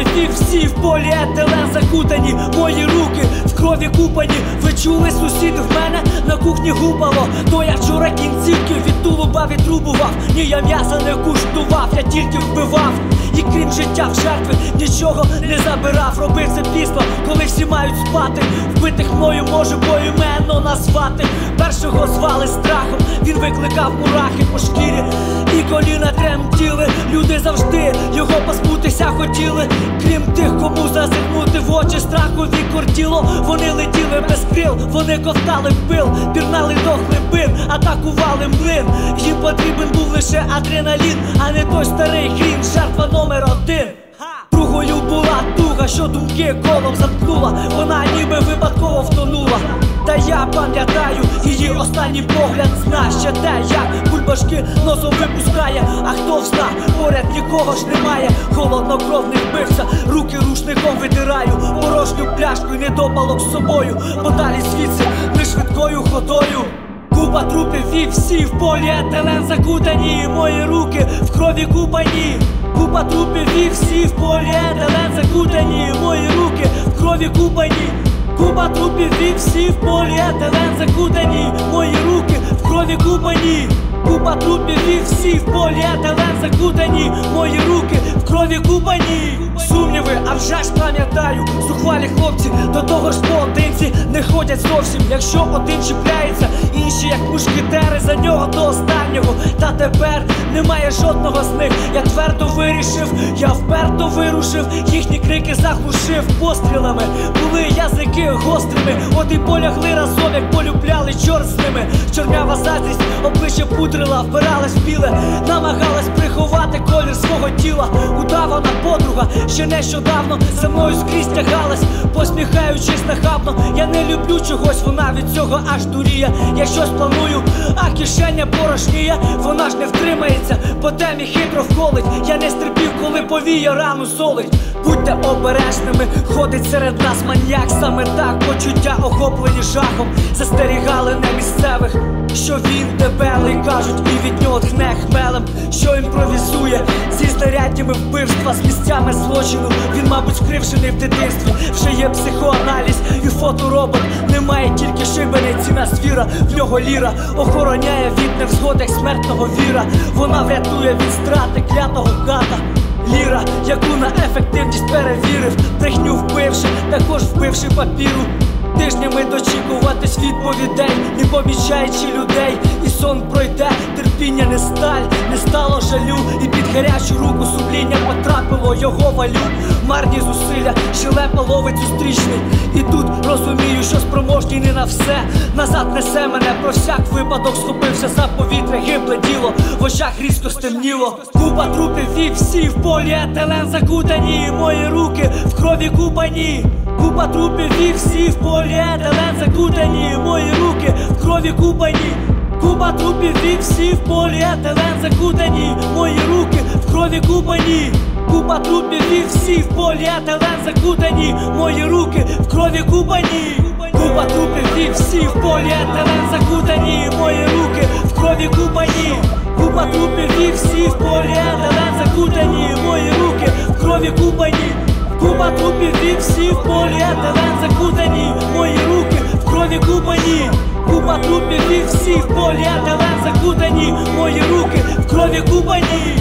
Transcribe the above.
І всі в полі поліетилен закутані, мої руки в крові купані. Ви чули сусіди в мене на кухні гупало. То я вчора кінцівки від тулуба відрубував. Ні, я м'яса не куштував, я тільки вбивав. І крім життя в жертви нічого не забирав. Робив це пізно, коли всі мають спати. Вбитих мною можу поіменно назвати. Першого звали страхом, він викликав мурахи по шкірі, і коліна тремтіли. Люди завжди його позбутися хотіли. Крім тих, кому зазирнути в очі страху кортіло. Вони летіли без крил, вони ковтали пил, пірнали до глибин, атакували млин. Їм потрібен був лише адреналін, а не той старий грін, жертва що думки колом замкнула. Вона ніби випадково втонула. Та я пам'ятаю її останній погляд зна ще те, як бульбашки носом випускає, а хто взна, поряд нікого ж немає. Холоднокровний вбивця, руки рушником витираю, порожню пляшку і недопалок з собою. Подалі звідси не швидкою ходою. Купа трупів і всі в полі, поліетилен закутані, мої руки в крові купані. Купа трупів і всі в але закутані, мої руки в крові купані. Купа трупів і всі в але закутані, мої руки в крові купані. Купа трупів і всі в поліетилен закутані, мої руки в крові купані. Сумніви, а вже ж пам'ятаю, зухвалі хлопці до того ж поодинці не ходять зовсім. Якщо один чіпляється, інші як мушкетери за нього до останнього. Та тепер немає жодного з них. Я твердо вирішив, я вперто вирушив, їхні крики заглушив пострілами. Були язики гострими, от і полягли разом, як полюбляли чорт з ними. Чорнява заздрість, обличчя пудрила, вбиралась біле, намагалась приховати колір свого тіла. Удавана подруга, ще нещодавно за мною скрізь тягалась, посміхаючись нахабно. Я не люблю чогось, вона від цього аж дуріє. Я щось планую, а кишеня порожніє, вона ж не втримається, по темі хитро вколить. Я не стерпів, коли повіє рану солить. Будьте обережними, ходить серед нас маньяк, саме так почуття охоплені жахом, застерігали не місцевих, що він дебелий, кажуть, і від нього тхне хмелем, що імпровізує зі знаряддями вбивства, з місцями злочину. Він, мабуть, скрившений в дитинстві. Вже є психоаналіз і фоторобот. Немає тільки шибеня, ціна звіра, в нього ліра охороняє від невзгод, як смертного віра. Вона врятує від страти клятого гада. Ліра, яку на ефективність перевірив, брехню вбивши, також вбивши папіру. Тижнями дочікуватись відповідей, не помічаючи людей, і сон пройде, терпіння не сталь, не стало жалю, і під гарячу руку сумління потрапило його валю. Марні зусилля, щелепа ловить зустрічний. І тут розумію, що спроможний не на все. Назад несе мене про всяк випадок, схопився за повітря, гибле діло, в очах різко стемніло. Купа трупів і всі в поліетилен закутані, і мої руки в крові купані. Купа трупів і всі в поліетилен закутані, мої руки в крові купані. Купа трупів і всі в поліетилен закутані, мої руки в крові купані. Купа трупів і всі в поліетилен закутані, мої руки в крові купані. Купа трупів і всі в поліетилен закутані, мої руки в крові купані. Купа трупів і всі в поліетилен закутані, мої руки в крові купані. Купа трупів і всі в полі етилен закутані, мої руки в крові купані. Купа трупів і всі в полі етилен закутані, мої руки в крові купані.